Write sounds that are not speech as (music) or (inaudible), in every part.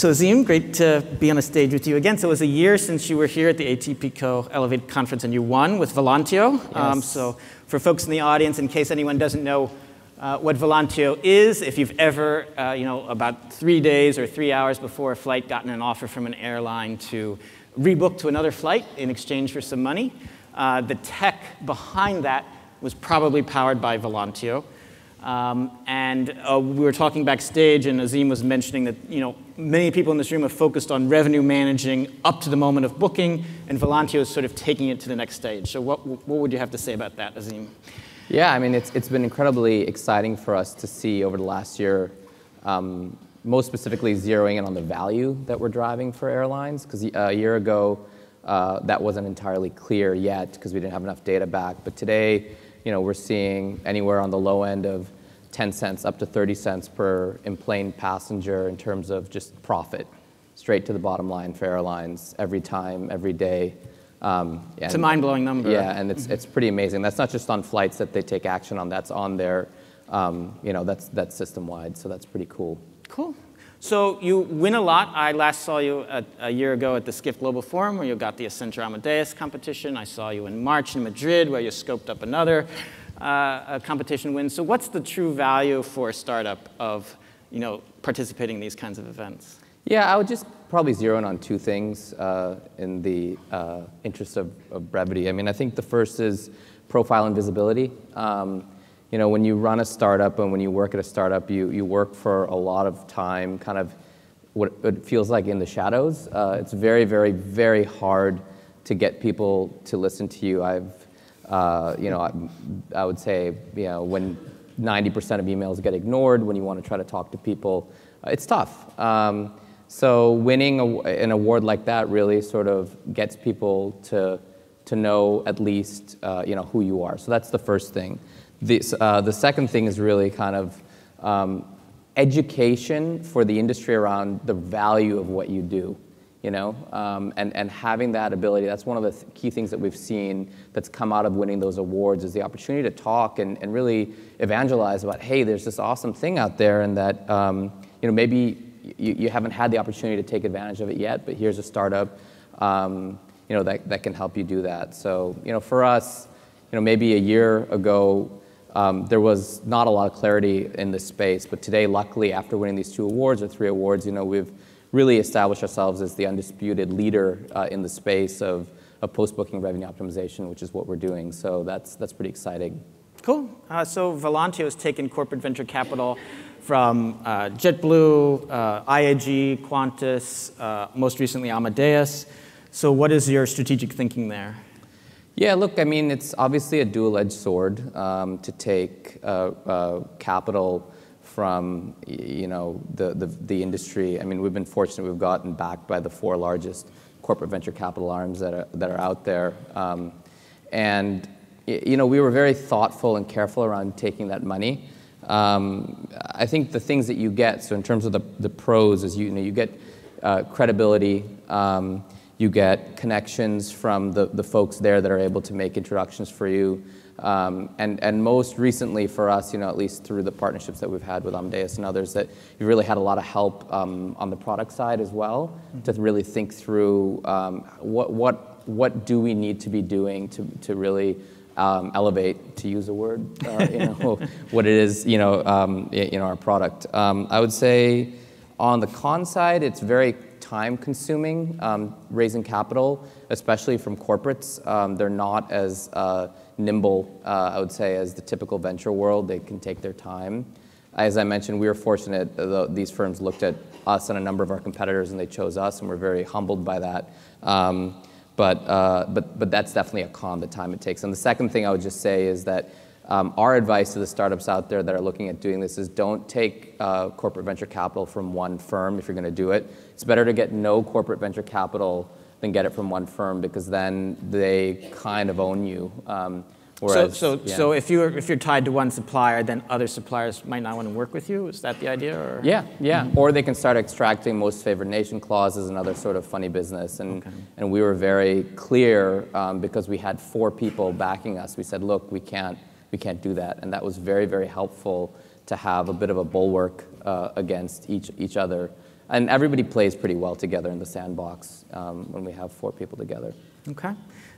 So Azim, great to be on a stage with you again. So it was a year since you were here at the ATPCO Elevate conference and you won with Volantio. Yes. Um, so for folks in the audience, in case anyone doesn't know uh, what Volantio is, if you've ever, uh, you know, about three days or three hours before a flight gotten an offer from an airline to rebook to another flight in exchange for some money, uh, the tech behind that was probably powered by Volantio. Um, and uh, we were talking backstage, and Azim was mentioning that you know many people in this room have focused on revenue managing up to the moment of booking, and Volantio is sort of taking it to the next stage. So, what, what would you have to say about that, Azim? Yeah, I mean, it's, it's been incredibly exciting for us to see over the last year, um, most specifically zeroing in on the value that we're driving for airlines, because uh, a year ago, uh, that wasn't entirely clear yet because we didn't have enough data back. But today, you know, we're seeing anywhere on the low end of 10 cents up to 30 cents per enplaned passenger in terms of just profit, straight to the bottom line for airlines every time, every day. Um, it's a mind-blowing number. Yeah, and it's, it's pretty amazing. That's not just on flights that they take action on. That's on their, um, you know, that's, that's system-wide, so that's pretty cool. Cool. So you win a lot. I last saw you a, a, year ago at the Skift Global Forum where you got the Accenture Amadeus competition. I saw you in March in Madrid where you scoped up another uh, competition win. So what's the true value for a startup of you know, participating in these kinds of events? Yeah, I would just probably zero in on two things uh, in the uh, interest of, of, brevity. I mean, I think the first is profile and visibility. Um, you know, when you run a startup and when you work at a startup, you, you work for a lot of time, kind of what it feels like in the shadows. Uh, it's very, very, very hard to get people to listen to you. I've, uh, you know, I, I, would say, you know, when 90% of emails get ignored, when you want to try to talk to people, uh, it's tough. Um, so winning a, an award like that really sort of gets people to, to know at least, uh, you know, who you are. So that's the first thing. The, uh, the second thing is really kind of um, education for the industry around the value of what you do, you know, um, and, and having that ability. That's one of the th- key things that we've seen that's come out of winning those awards is the opportunity to talk and, and really evangelize about, hey, there's this awesome thing out there and that, um, you know, maybe you, you haven't had the opportunity to take advantage of it yet, but here's a startup, um, you know, that, that can help you do that. So, you know, for us, you know, maybe a year ago, um, there was not a lot of clarity in this space, but today, luckily, after winning these two awards or three awards, you know, we've really established ourselves as the undisputed leader uh, in the space of, of post-booking revenue optimization, which is what we're doing. So that's, that's pretty exciting. Cool. Uh, so Volantio has taken corporate venture capital from uh, JetBlue, uh, IAG, Qantas, uh, most recently Amadeus. So what is your strategic thinking there? Yeah, look, I mean, it's obviously a dual-edged sword um, to take uh, uh, capital from, you know, the, the, the, industry. I mean, we've been fortunate we've gotten backed by the four largest corporate venture capital arms that are, that are out there. Um, and, you know, we were very thoughtful and careful around taking that money. Um, I think the things that you get, so in terms of the, the pros, is you, you know, you get uh, credibility, um, you get connections from the, the folks there that are able to make introductions for you. Um, and, and most recently for us, you know, at least through the partnerships that we've had with Amadeus and others, that you've really had a lot of help um, on the product side as well mm-hmm. to really think through um, what, what, what do we need to be doing to, to really um, elevate, to use a word, uh, you (laughs) know, (laughs) what it is, you know, um, you know, our product. Um, I would say on the con side, it's very time consuming um, raising capital, especially from corporates. Um, they're not as uh, nimble, uh, I would say, as the typical venture world. They can take their time. As I mentioned, we were fortunate the, these firms looked at us and a number of our competitors and they chose us, and we're very humbled by that. Um, but, uh, but, but that's definitely a con, the time it takes. And the second thing I would just say is that um, our advice to the startups out there that are looking at doing this is don't take uh, corporate venture capital from one firm if you're going to do it. It's better to get no corporate venture capital than get it from one firm because then they kind of own you. Um, Whereas, so, so, yeah. so if you're if you're tied to one supplier, then other suppliers might not want to work with you. Is that the idea? Or? Yeah, yeah. Mm-hmm. Or they can start extracting most favored nation clauses and other sort of funny business. And okay. and we were very clear um, because we had four people backing us. We said, look, we can't we can't do that, and that was very very helpful to have a bit of a bulwark uh, against each each other. and everybody plays pretty well together in the sandbox um, when we have four people together. Okay.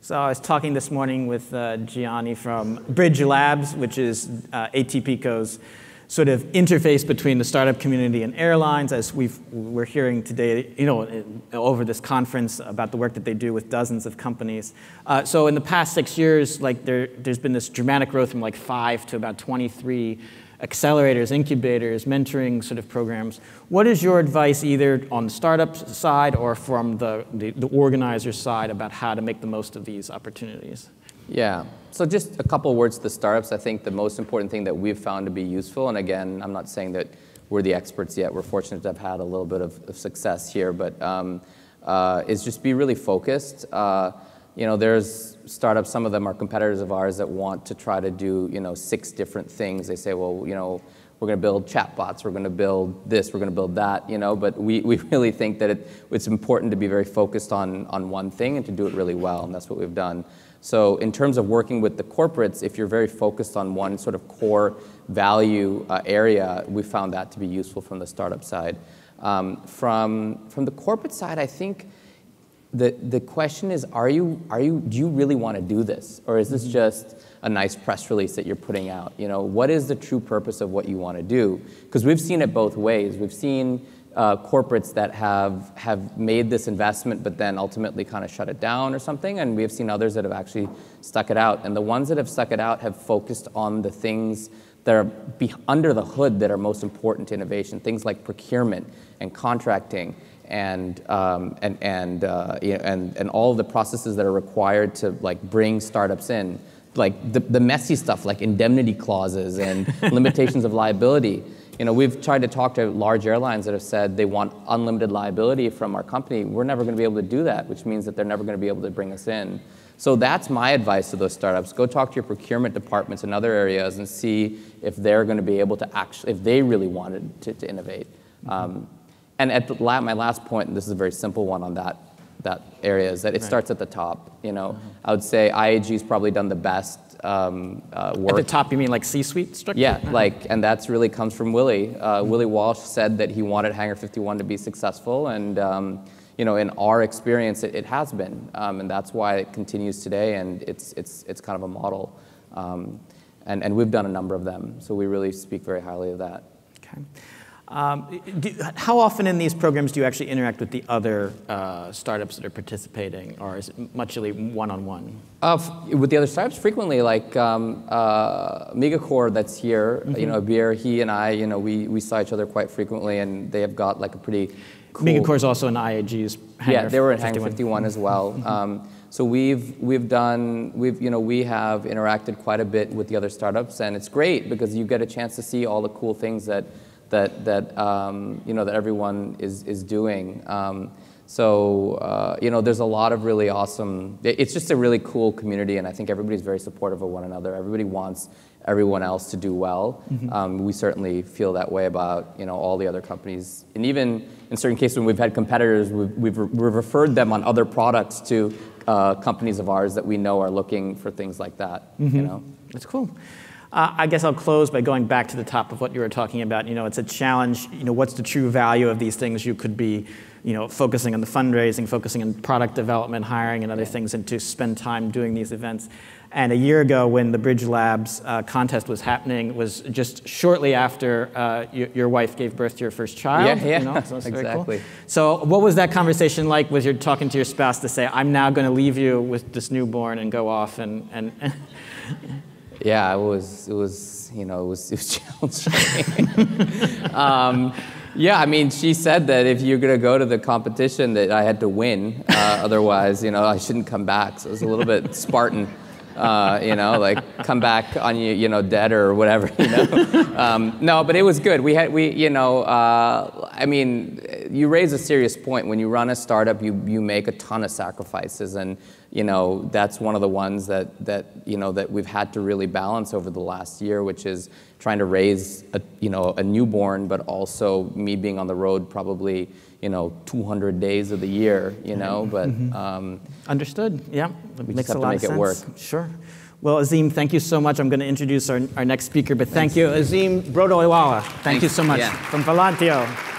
So I was talking this morning with uh, Gianni from Bridge Labs, which is uh, ATPCo's sort of interface between the startup community and airlines, as we've, we're hearing today, you know, over this conference about the work that they do with dozens of companies. Uh, so in the past six years, like there, there's been this dramatic growth from like five to about 23 accelerators, incubators, mentoring sort of programs. What is your advice either on the startup side or from the, the, the organizer side about how to make the most of these opportunities? Yeah. So just a couple words to startups. I think the most important thing that we've found to be useful, and again, I'm not saying that we're the experts yet. We're fortunate to have had a little bit of, of success here, but um, uh, is just be really focused. Uh, you know, there's startups, some of them are competitors of ours that want to try to do, you know, six different things. They say, well, you know, we're going to build chatbots, we're going to build this, we're going to build that, you know, but we, we (laughs) really think that it, it's important to be very focused on, on one thing and to do it really well, and that's what we've done. So in terms of working with the corporates, if you're very focused on one sort of core value uh, area, we found that to be useful from the startup side. Um, from, from the corporate side, I think the, the question is, are you, are you, do you really want to do this? Or is this mm-hmm. just a nice press release that you're putting out? You know, what is the true purpose of what you want to do? Because we've seen it both ways. We've seen corporates that have, have made this investment but then ultimately kind of shut it down or something, and we have seen others that have actually stuck it out. And the ones that have stuck it out have focused on the things that are be- under the hood that are most important to innovation, things like procurement and contracting and um, and and, uh, you know, and and all the processes that are required to like bring startups in, like the, the messy stuff like indemnity clauses and (laughs) limitations of liability. You know, we've tried to talk to large airlines that have said they want unlimited liability from our company. We're never going to be able to do that, which means that they're never going to be able to bring us in. So that's my advice to those startups. Go talk to your procurement departments in other areas and see if they're going to be able to actually, if they really wanted to, to innovate. Um, and at the, my last point, and this is a very simple one on that, that area, is that it right. starts at the top. You know, mm-hmm. I would say IAG's probably done the best um, uh, work. At the top, you mean like C-suite structure? Yeah, uh-huh. like, and that's really comes from Willie. Uh, mm-hmm. Willie Walsh said that he wanted Hangar 51 to be successful, and um, you know, in our experience, it, it has been, um, and that's why it continues today, and it's it's it's kind of a model, um, and and we've done a number of them, so we really speak very highly of that. Okay. Um, do, how often in these programs do you actually interact with the other uh, startups that are participating, or is it muchly one-on-one? Uh, with the other startups, frequently, like um, uh, Megacore that's here, mm-hmm. you know, Beer, he and I, you know, we, we saw each other quite frequently, and they have got like a pretty cool... Megacore is also in IAG's Yeah, they were in Hangar 51 as well. Mm-hmm. Um, so we've we've done we've you know we have interacted quite a bit with the other startups, and it's great because you get a chance to see all the cool things that that that um, you know that everyone is is doing. Um, so uh, you know, there's a lot of really awesome. It's just a really cool community, and I think everybody's very supportive of one another. Everybody wants everyone else to do well. Mm-hmm. Um, we certainly feel that way about you know all the other companies, and even in certain cases when we've had competitors, we've, we've, we've referred them on other products to uh, companies of ours that we know are looking for things like that. Mm-hmm. You know, that's cool. Uh, I guess I'll close by going back to the top of what you were talking about. You know, it's a challenge. You know, what's the true value of these things? You could be, you know, focusing on the fundraising, focusing on product development, hiring, and other things, and to spend time doing these events. And a year ago, when the Bridge Labs uh, contest was happening, was just shortly after uh, your, your, wife gave birth to your first child. Yeah, yeah, you know? so (laughs) exactly. Cool. So, what was that conversation like? Was you talking to your spouse to say, "I'm now going to leave you with this newborn and go off and and"? Yeah, it was, it was, you know, it was, it was (laughs) challenging. (laughs) um, yeah, I mean, she said that if you're going to go to the competition, that I had to win. Uh, otherwise, you know, I shouldn't come back. So it was a little bit Spartan. Uh, you know, like come back on you, you know, dead or whatever, you know. (laughs) Um, no, but it was good. We had, we, you know, uh, I mean, you raise a serious point. When you run a startup, you you make a ton of sacrifices, and you know, that's one of the ones that, that, you know, that we've had to really balance over the last year, which is trying to raise a, you know, a newborn, but also me being on the road probably, you know, 200 days of the year, you know, but. Mm-hmm. Um, Understood, yeah. It makes a lot to make of sense. it work. Sure. Well, Azim, thank you so much. I'm going to introduce our, our next speaker, but thank Thanks. you. Azim Barodawala, thank you so much yeah. from Volantio.